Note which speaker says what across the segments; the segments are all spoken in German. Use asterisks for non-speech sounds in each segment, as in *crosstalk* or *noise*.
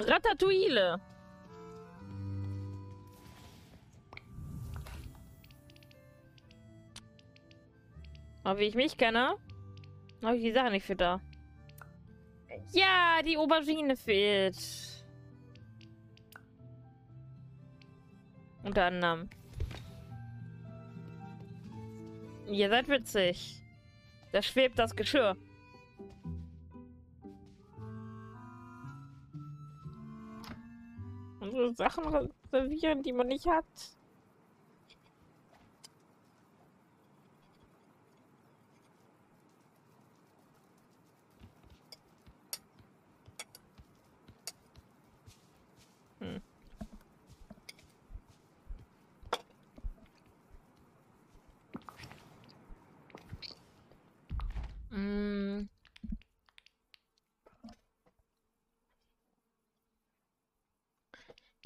Speaker 1: Ratatouille. Aber wie ich mich kenne, habe ich die Sache nicht für da. Ja, die Aubergine fehlt. Unter anderem. Ihr seid witzig. Da schwebt das Geschirr. Sachen reservieren, die man nicht hat.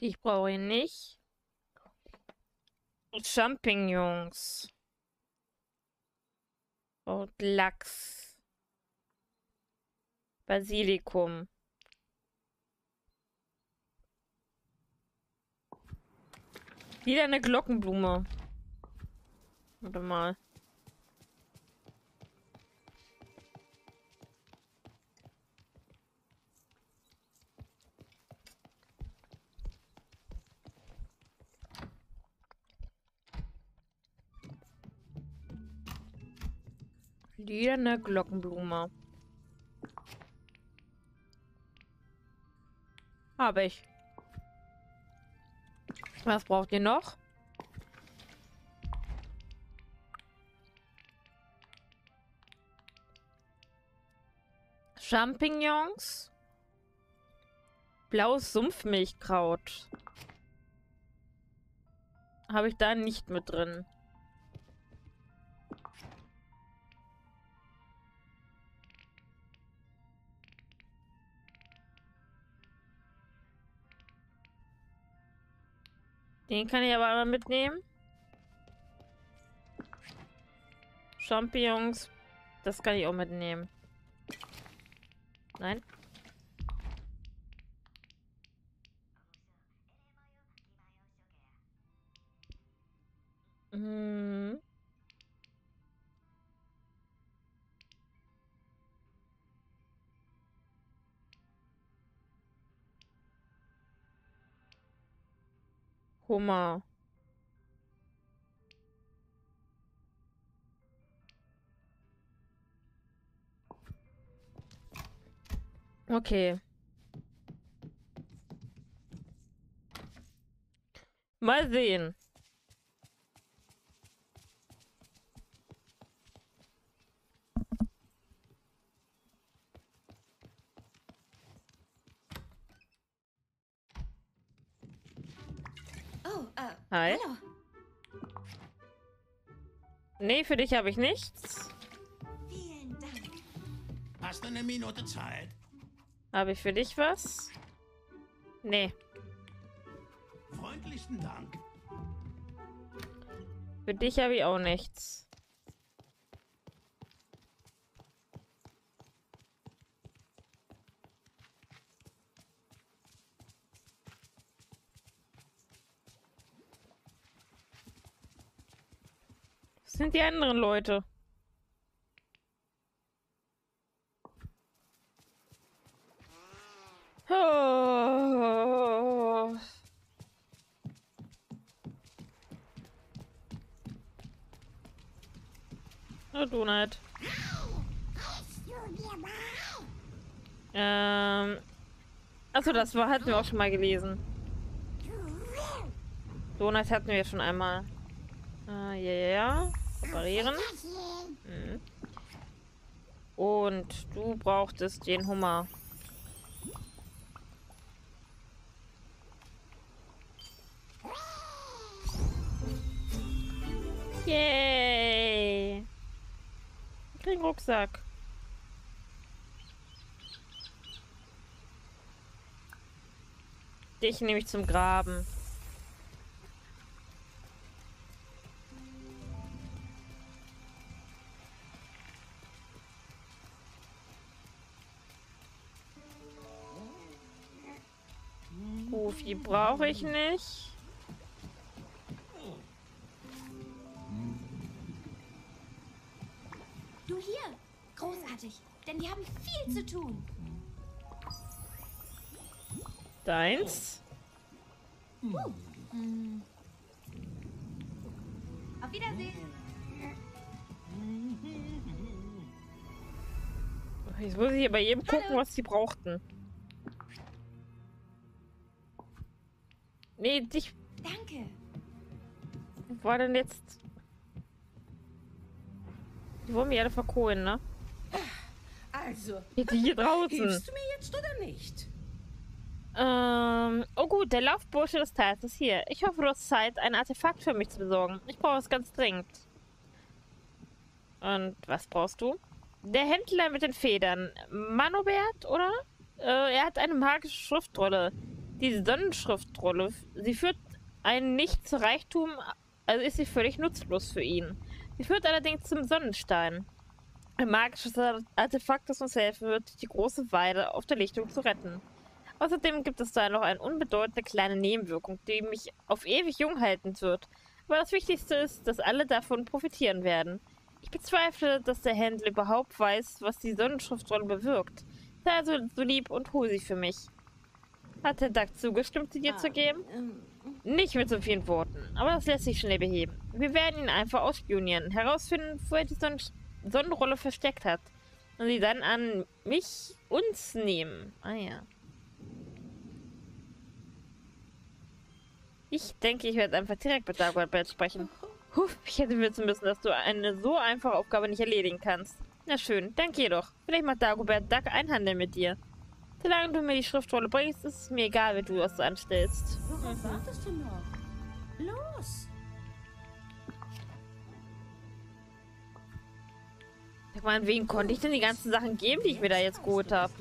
Speaker 1: Die brauche ich nicht. Champignons. Und Lachs. Basilikum. Wieder eine Glockenblume. Warte mal. Wieder eine Glockenblume. Habe ich. Was braucht ihr noch? Champignons. Blaues Sumpfmilchkraut. Habe ich da nicht mit drin. Den kann ich aber einmal mitnehmen. Champignons. Das kann ich auch mitnehmen. Nein. Hm. Hummer. Okay. Mal sehen.
Speaker 2: Äh,
Speaker 1: Hi.
Speaker 2: hallo.
Speaker 1: Nee, für dich habe ich nichts.
Speaker 2: Vielen Dank.
Speaker 3: Hast du eine Minute Zeit?
Speaker 1: Habe ich für dich was? Nee.
Speaker 3: Freundlichsten Dank.
Speaker 1: Für dich habe ich auch nichts. Sind die anderen Leute? Oh. Oh, Donut. Ähm. Achso, das war, hatten wir auch schon mal gelesen. Donut hatten wir schon einmal. Äh, ja, ja, ja. Reparieren. Mhm. Und du brauchtest den Hummer. Yay! Ich Rucksack. Dich nehme ich zum Graben. Profi brauche ich nicht.
Speaker 2: Du hier. Großartig. Denn wir haben viel zu tun.
Speaker 1: Deins.
Speaker 2: Auf Wiedersehen.
Speaker 1: Jetzt muss ich hier bei jedem gucken, was sie brauchten. Nee, dich.
Speaker 2: Danke.
Speaker 1: Wo war denn jetzt? Die wollen mich alle verkohlen, ne?
Speaker 4: Also,
Speaker 1: Jetzt hier draußen.
Speaker 4: hilfst du mir jetzt oder nicht?
Speaker 1: Ähm, oh gut, der Laufbursche des Teils ist hier. Ich hoffe, du hast Zeit, ein Artefakt für mich zu besorgen. Ich brauche es ganz dringend. Und was brauchst du? Der Händler mit den Federn. Manobert, oder? Äh, er hat eine magische Schriftrolle. Die Sonnenschriftrolle. Sie führt einen nicht zu Reichtum, also ist sie völlig nutzlos für ihn. Sie führt allerdings zum Sonnenstein. Ein magisches Artefakt, das uns helfen wird, die große Weide auf der Lichtung zu retten. Außerdem gibt es da noch eine unbedeutende kleine Nebenwirkung, die mich auf ewig jung halten wird. Aber das Wichtigste ist, dass alle davon profitieren werden. Ich bezweifle, dass der Händler überhaupt weiß, was die Sonnenschriftrolle bewirkt. Sei also so lieb und hol sie für mich. Hat der Duck zugestimmt, sie dir zu geben? Nicht mit so vielen Worten, aber das lässt sich schnell beheben. Wir werden ihn einfach ausspionieren, herausfinden, wo er die Sonnen Sonnenrolle versteckt hat. Und sie dann an mich, uns nehmen. Ah ja. Ich denke, ich werde einfach direkt mit Dagobert sprechen. *laughs* Puh, ich hätte wissen müssen, dass du eine so einfache Aufgabe nicht erledigen kannst. Na schön, dann geh doch. Vielleicht macht Dagobert Duck einhandeln mit dir. Solange du mir die Schriftrolle bringst, ist es mir egal, wie du es anstellst.
Speaker 4: Worauf wartest du noch? Los!
Speaker 1: Ich meine, wen konnte ich denn die ganzen Sachen geben, die ich mir da jetzt geholt habe?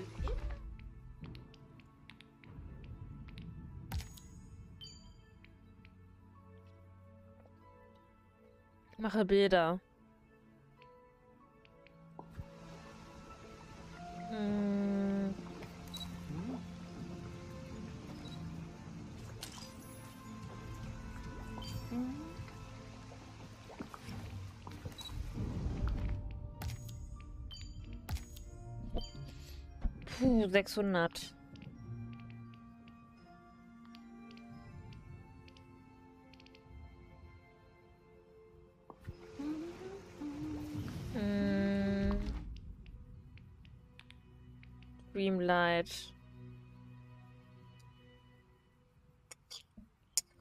Speaker 1: Mache Bilder. Hm. Puh, 600. Hm. Dreamlight.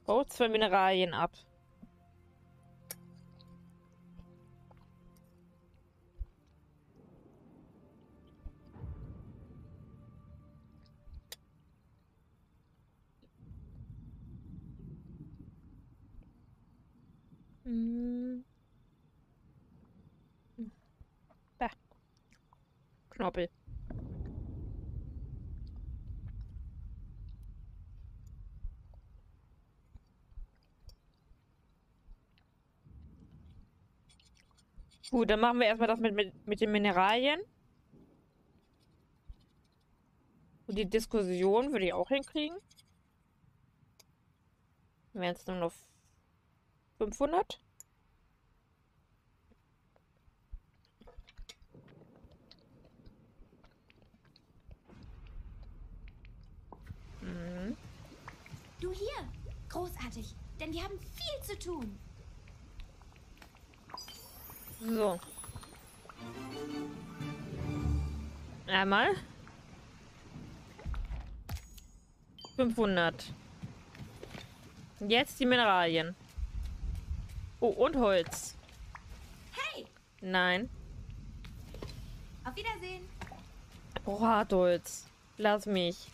Speaker 1: Oh, zwei Mineralien ab. Gut, dann machen wir erstmal das mit, mit, mit den Mineralien. Und die Diskussion würde ich auch hinkriegen. Wären es nur noch 500? Mhm.
Speaker 2: Du hier. Großartig. Denn wir haben viel zu tun.
Speaker 1: So. Einmal. 500. Jetzt die Mineralien. Oh, und Holz.
Speaker 2: Hey,
Speaker 1: Nein.
Speaker 2: auf Wiedersehen.
Speaker 1: Oh, Hartholz. Lass mich.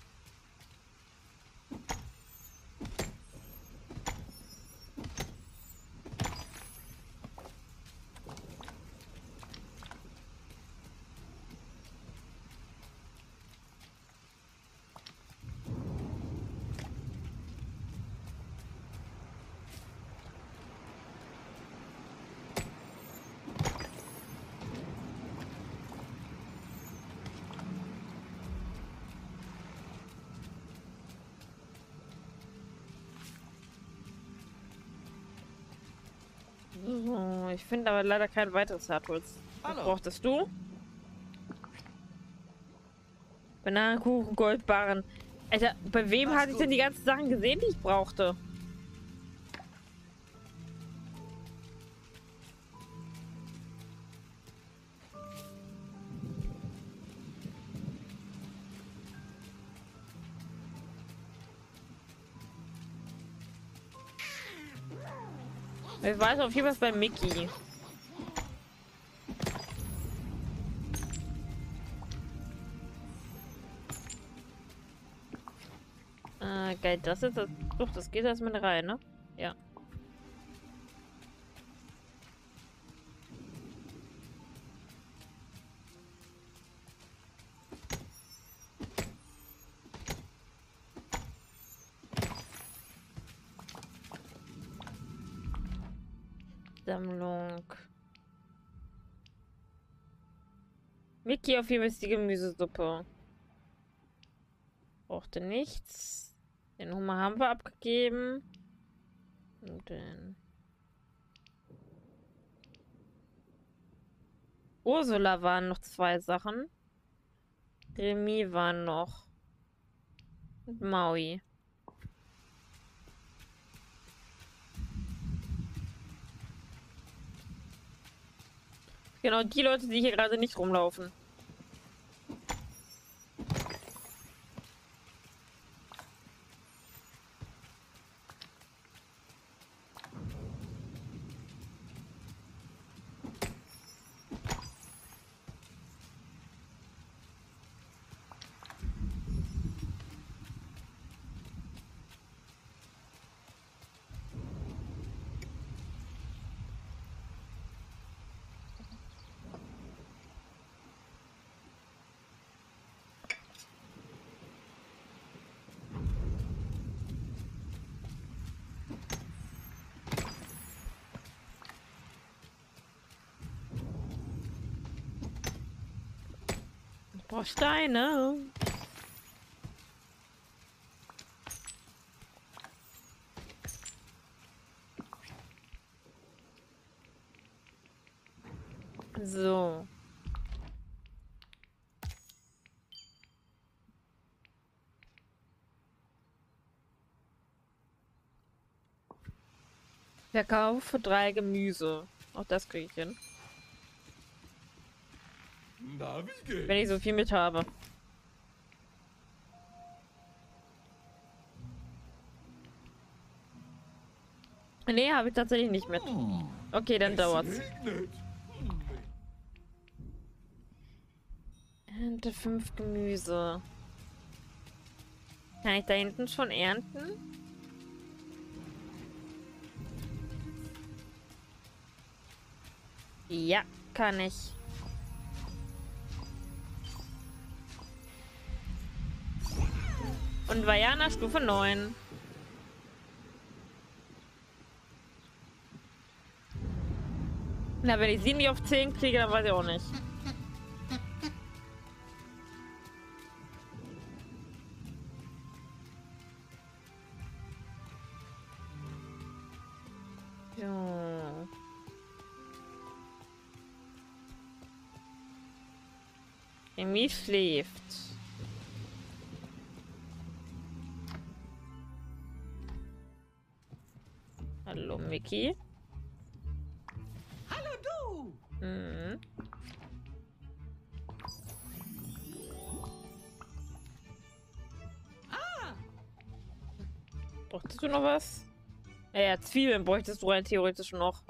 Speaker 1: So, ich finde aber leider kein weiteres Hardholz. Was
Speaker 5: Hallo.
Speaker 1: brauchtest du? Bananenkuchen, Goldbarren. Alter, bei wem hatte ich denn die ganzen Sachen gesehen, die ich brauchte? Ich weiß auf jeden Fall bei Mickey. Äh, geil, das ist das. Doch, das geht erstmal rein, ne? Ja. Mickey auf jeden Fall die Gemüsesuppe. Brauchte nichts. Den Hummer haben wir abgegeben. Und den. Ursula waren noch zwei Sachen. Remy waren noch. Und Maui. Genau die Leute, die hier gerade nicht rumlaufen. Boah, Steine. So. Verkaufe drei Gemüse. Auch das kriege ich hin.
Speaker 5: Na, wie geht's?
Speaker 1: Wenn ich so viel mit habe. Nee, habe ich tatsächlich nicht mit. Okay, dann dauert's.
Speaker 5: Regnet.
Speaker 1: Ernte fünf Gemüse. Kann ich da hinten schon ernten? Ja, kann ich. Und Vajana Stufe 9. Na, wenn ich sie nicht auf 10 kriege, dann weiß ich auch nicht. Ja. Emmy schläft. Mickey.
Speaker 4: Hallo du!
Speaker 1: Mhm. Brauchtest du noch was? Ja, ja, Zwiebeln bräuchtest du rein theoretisch noch.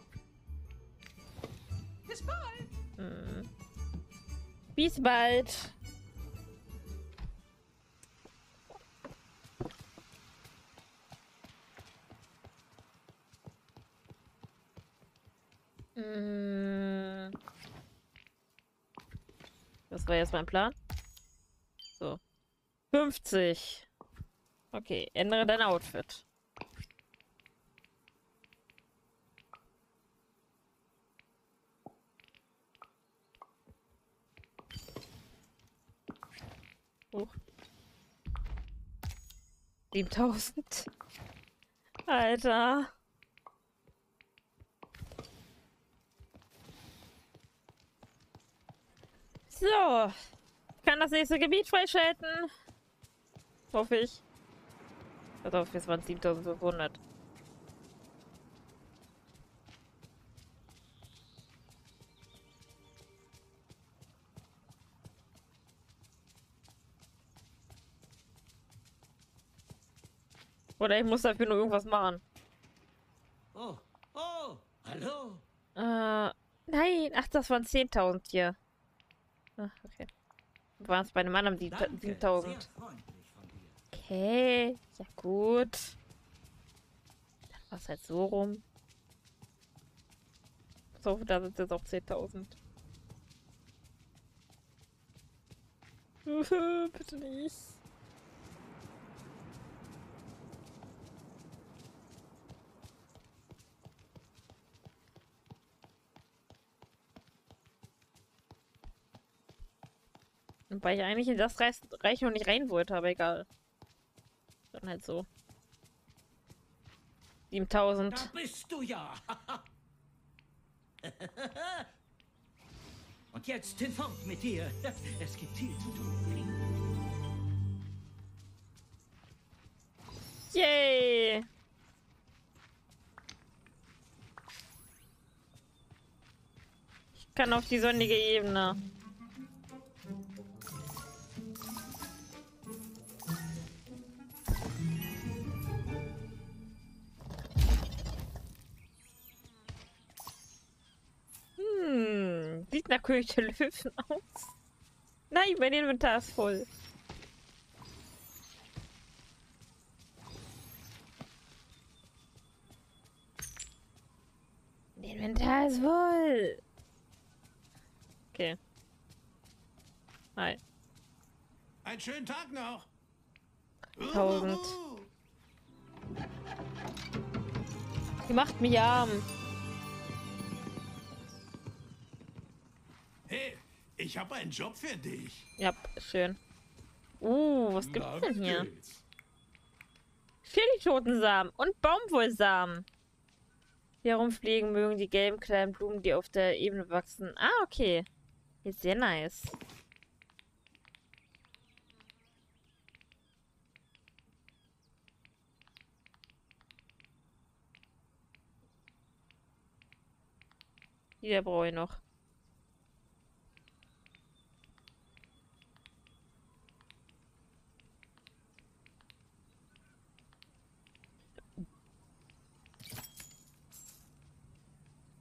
Speaker 4: Bis bald!
Speaker 1: Mhm. Bis bald. War jetzt mein Plan. So. 50. Okay, ändere dein Outfit. Hoch. 7000. Alter. So. Ich kann das nächste Gebiet freischalten. Hoffe ich. Pass auf, jetzt waren es 7500. Oder ich muss dafür nur irgendwas machen.
Speaker 3: Oh, oh, hallo.
Speaker 1: Äh, nein. Ach, das waren 10.000 hier. Ach, okay. Waren es bei einem anderen
Speaker 3: Danke,
Speaker 1: 7.000.
Speaker 3: sehr freundlich von dir.
Speaker 1: Okay, ja gut. Dann war es halt so rum. So, da sind jetzt auch 10.000. *laughs* Bitte nicht. Wobei ich eigentlich in das Reich, Reich noch nicht rein wollte, aber egal. Dann halt so. 7000.
Speaker 3: Da bist du ja. *laughs* Und jetzt hinfort mit dir. Es gibt viel zu tun.
Speaker 1: Yay! Ich kann auf die sonnige Ebene. König *laughs* der Löwen aus. Nein, mein Inventar ist voll. Mein Inventar ist voll. Okay. Hi.
Speaker 3: Einen schönen Tag noch.
Speaker 1: 1000. Die macht mich arm.
Speaker 3: Hey, ich habe einen Job für dich.
Speaker 1: Ja, schön. Uh, was gibt's
Speaker 3: Na,
Speaker 1: denn hier?
Speaker 3: geht's?
Speaker 1: Schildtotensamen und Baumwollsamen. Die herumfliegen mögen die gelben kleinen Blumen, die auf der Ebene wachsen. Ah, okay. Ist sehr nice. Die brauche ich noch.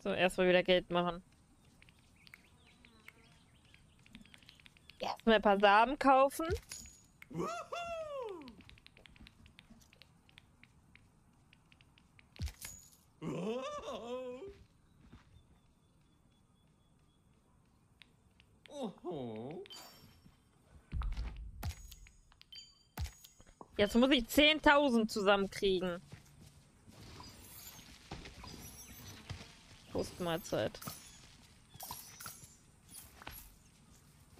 Speaker 1: So, erstmal wieder Geld machen. Erstmal ein paar Samen kaufen. Jetzt muss ich 10.000 zusammenkriegen. Toastmahlzeit.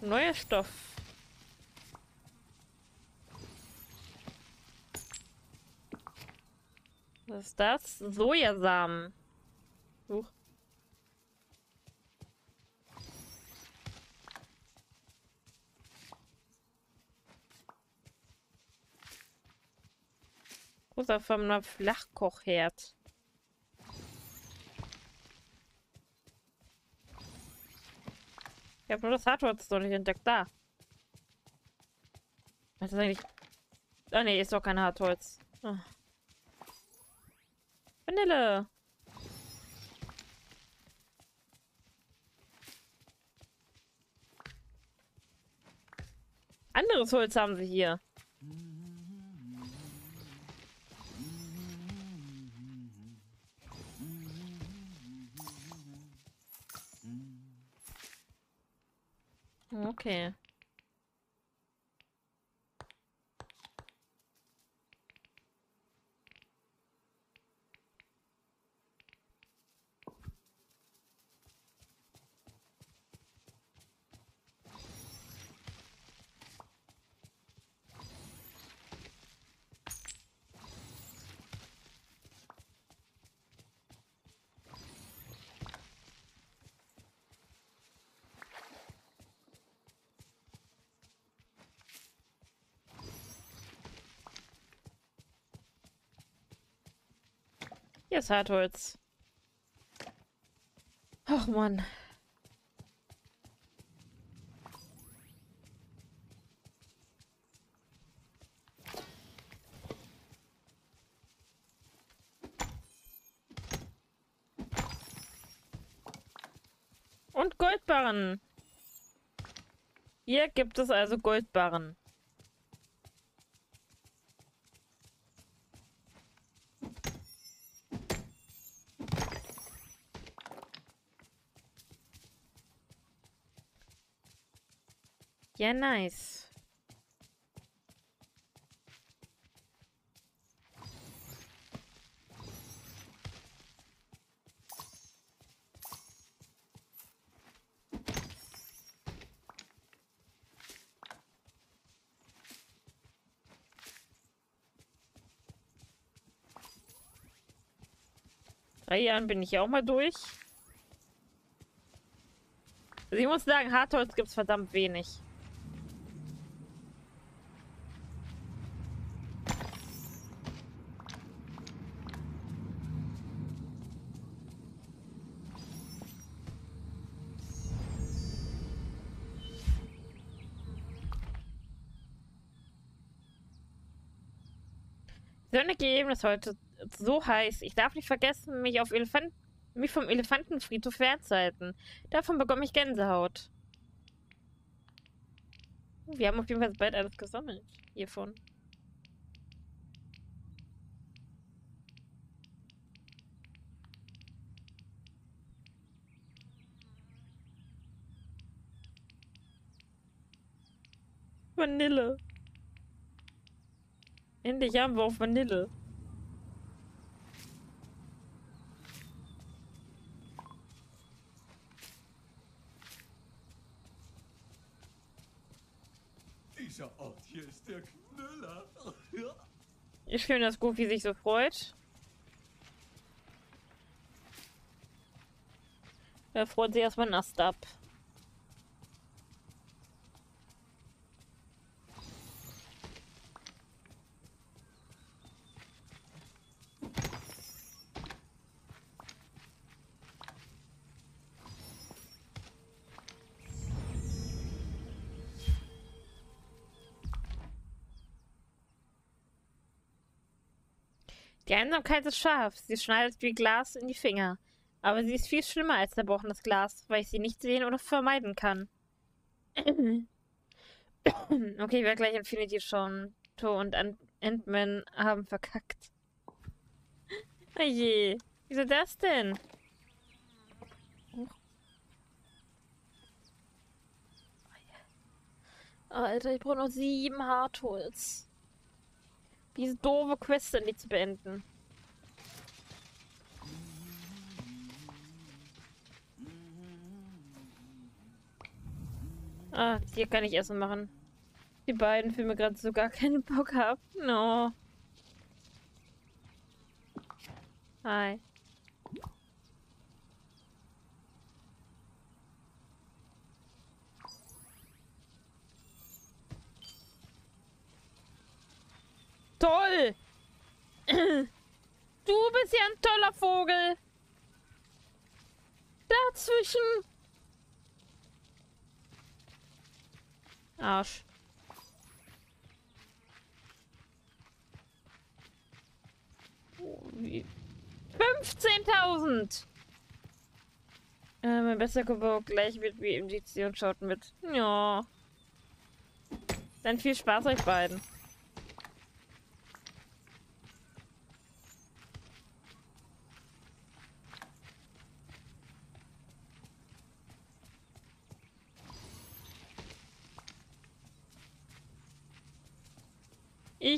Speaker 1: Neuer Stoff. Was ist das? Sojasamen. Huch. Großer Flachkochherd. Habe nur das Hardholz noch nicht entdeckt. Da. Was ist eigentlich... Ah ne, ist doch kein Hartholz. Ah. Vanille. Anderes Holz haben sie hier. Hier ist Hartholz. Ach Mann. Und Goldbarren. Hier gibt es also Goldbarren. Ja, nice. Jahren bin ich auch mal durch. Also ich muss sagen, Hartholz gibt es verdammt wenig. Gegeben ist heute so heiß. Ich darf nicht vergessen, mich auf Elefant mich vom Elefantenfriedhof fernzuhalten. Davon bekomme ich Gänsehaut. Wir haben auf jeden Fall bald alles gesammelt. Hiervon. Vanille. Endlich haben wir auch Vanille.
Speaker 5: Dieser Ort hier ist der Knüller.
Speaker 1: Ich finde, dass Goofy sich so freut. Er freut sich erstmal nass ab. Einsamkeit ist scharf. Sie schneidet wie Glas in die Finger. Aber sie ist viel schlimmer als zerbrochenes Glas, weil ich sie nicht sehen oder vermeiden kann. *coughs* okay, ich werde gleich Infinity schauen. To und Ant-Man haben verkackt. *laughs* Oje, wieso das denn? Alter, ich brauche noch sieben Hartholz. Diese doofe Quest nicht zu beenden. Ah, hier kann ich Essen machen. Die beiden Filme gerade so gar keinen Bock haben. No. Hi. Toll! Du bist ja ein toller Vogel. Dazwischen. Arsch. Oh, 15.000! Äh, mein bester Kumpel gleich mit wie im DC und schaut mit. Ja. Dann viel Spaß euch beiden.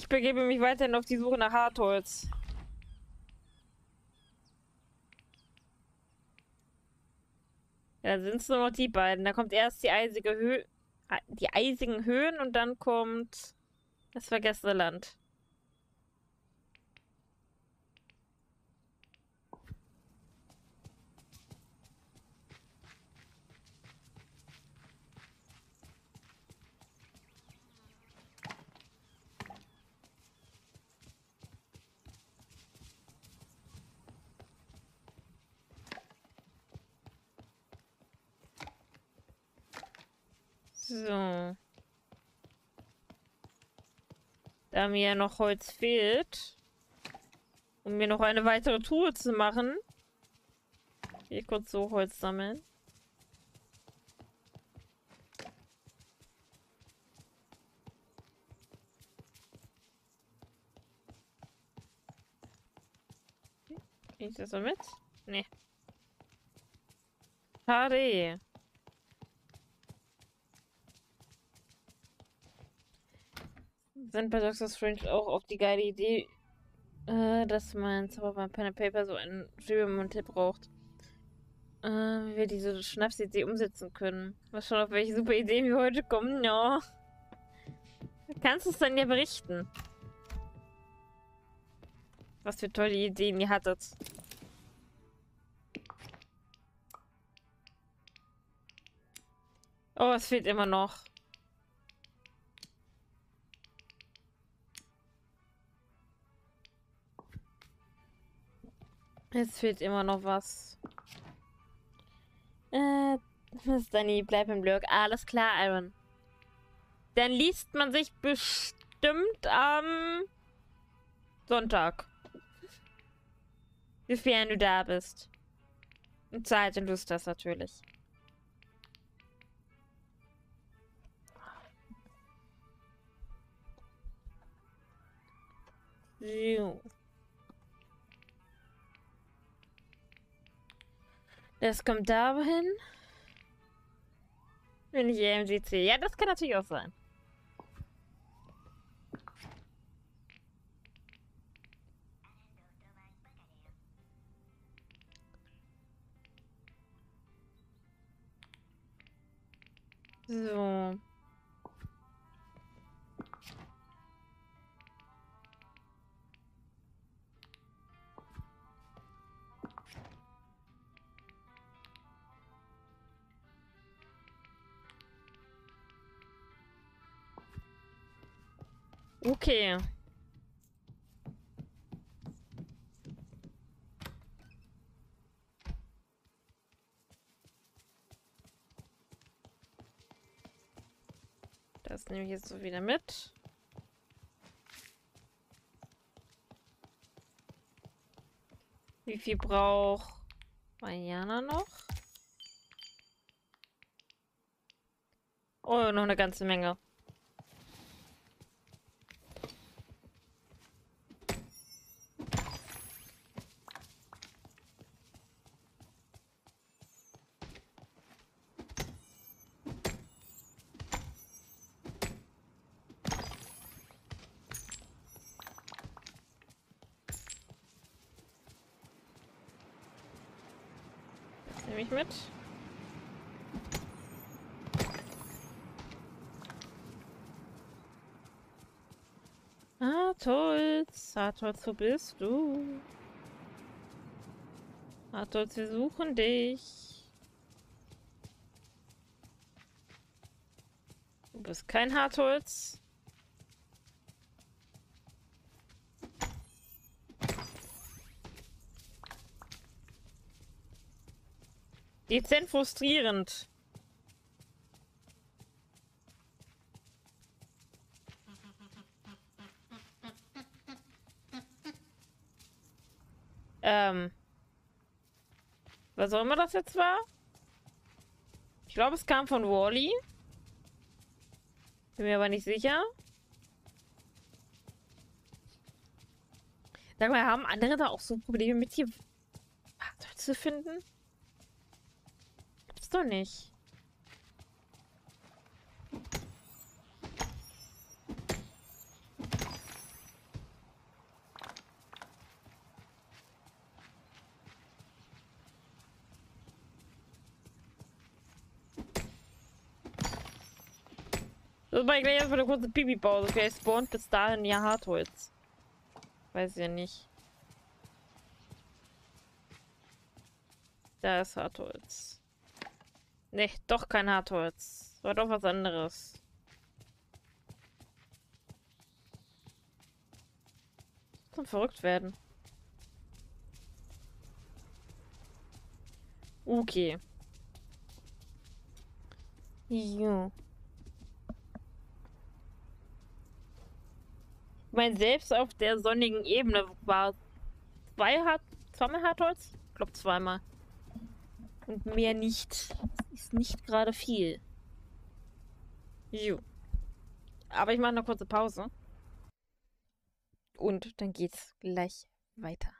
Speaker 1: Ich begebe mich weiterhin auf die Suche nach Hartholz. Ja, sind es nur noch die beiden. Da kommt erst die eisige Höhe, die eisigen Höhen und dann kommt das vergessene Land. So. Da mir ja noch Holz fehlt, um mir noch eine weitere Truhe zu machen, ich kurz so Holz sammeln. Nehme ich das so mit? Nee. Schade. Sind bei Doctor Strange auch auf die geile Idee, äh, dass man beim Pen and Paper so einen Schwebemüntel braucht. Äh, wie wir diese Schnapsidee umsetzen können. Mal schauen, auf welche super Ideen wir heute kommen. Ja. Du kannst es dann ja berichten. Was für tolle Ideen ihr hattet. Oh, es fehlt immer noch. Es fehlt immer noch was. Äh, Miss Danny, bleib im Lurk. Alles klar, Iron. Dann liest man sich bestimmt am Sonntag. Wiefern du da bist. Und Zeit und Lust hast natürlich. So. Das kommt da hin. Wenn ich EMGC. Ja, das kann natürlich auch sein. So. Okay. Das nehme ich jetzt so wieder mit. Wie viel braucht Mariana noch? Oh, noch eine ganze Menge. Nehme ich mit. Hartholz, Hartholz, wo bist du? Hartholz, wir suchen dich. Du bist kein Hartholz. Dezent frustrierend. Ähm. Was auch immer das jetzt war? Ich glaube, es kam von Wally. Bin mir aber nicht sicher. Sag mal, haben andere da auch so Probleme mit hier Werkzeug zu finden? Doch nicht. War gleich einfach eine kurze Pipi-Pause. Okay, spawnt bis dahin ja Hartholz. Weiß ja nicht. Da ist Hartholz. Nee, doch kein Hartholz. War doch was anderes. Zum verrückt werden. Okay. Jo. Ich meine, selbst auf der sonnigen Ebene war zwei Hart zweimal Hartholz? Ich glaube zweimal. Und mehr nicht. Ist nicht gerade viel. Jo. Aber ich mache eine kurze Pause. Und dann geht's gleich weiter.